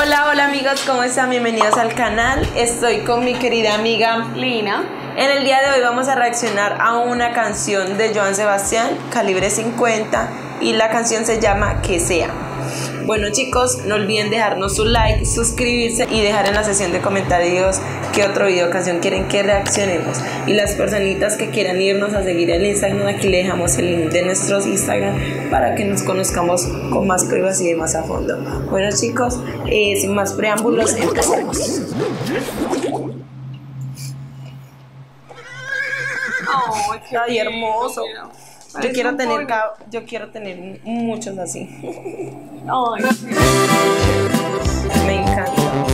Hola, hola amigos, ¿cómo están? Bienvenidos al canal. Estoy con mi querida amiga Lina. En el día de hoy vamos a reaccionar a una canción de Joan Sebastián, calibre 50, y la canción se llama Que sea. Bueno chicos, no olviden dejarnos su like, suscribirse y dejar en la sesión de comentarios qué otro video o canción quieren que reaccionemos. Y las personitas que quieran irnos a seguir el Instagram, aquí le dejamos el link de nuestros Instagram para que nos conozcamos con más privacidad y más a fondo. Bueno chicos, eh, sin más preámbulos, empecemos. Ay, hermoso. Yo quiero tener yo quiero tener muchos así. Ay, Me encanta.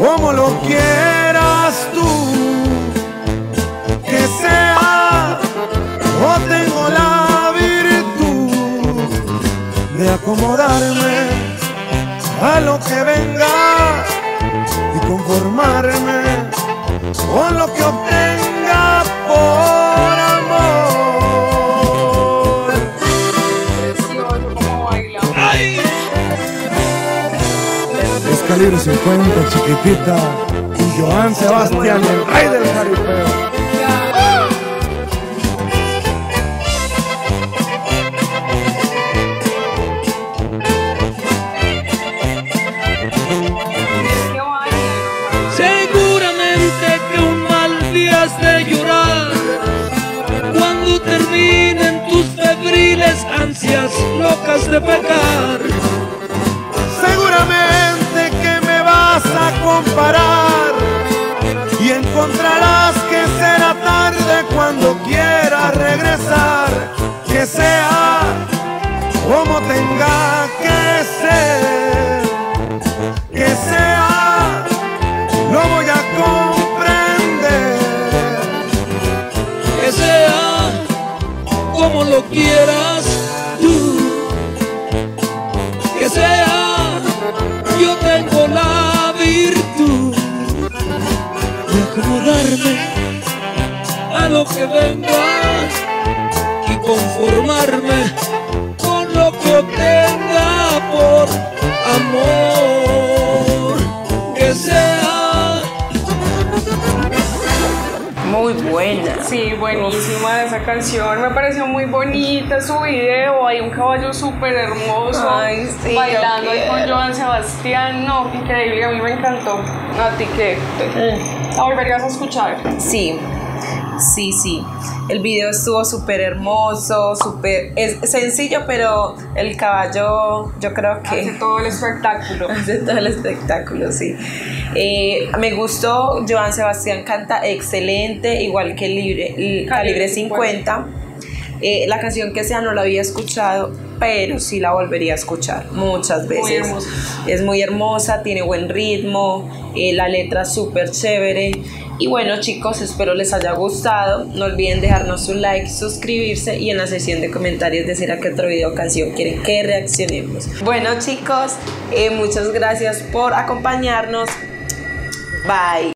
Como lo quieras tú, que sea, o tengo la virtud de acomodarme a lo que venga y conformarme Es calibre 50, chiquitita, y Joan Sebastián, el rey del jaripeo. Seguramente que un mal día has de llorar cuando terminen tus febriles ansias locas de pecar. Comparar y encontrarás que será tarde cuando quieras regresar, que sea como tenga que ser, que sea, lo voy a comprender. Que sea como lo quieras tú. Que sea, a lo que venga y conformarme Muy buena. Sí, buenísima esa canción. Me pareció muy bonita su video. Hay un caballo súper hermoso. Ay, sí, bailando ahí con. Joan Sebastián. No, increíble. A mí me encantó. A ti que la volverías a escuchar. Sí, sí, sí. El video estuvo súper hermoso, súper... Es sencillo, pero el caballo yo creo que... Hace todo el espectáculo. Hace todo el espectáculo, sí. Eh, me gustó, Joan Sebastián canta excelente, igual que Libre, el Calibre 50. Eh, la canción que sea no la había escuchado, pero sí la volvería a escuchar muchas veces. Es muy hermosa, tiene buen ritmo, eh, la letra súper chévere. Y bueno chicos, espero les haya gustado. No olviden dejarnos un like, suscribirse y en la sesión de comentarios decir a qué otro video o canción quieren que reaccionemos. Bueno chicos, eh, muchas gracias por acompañarnos. Bye.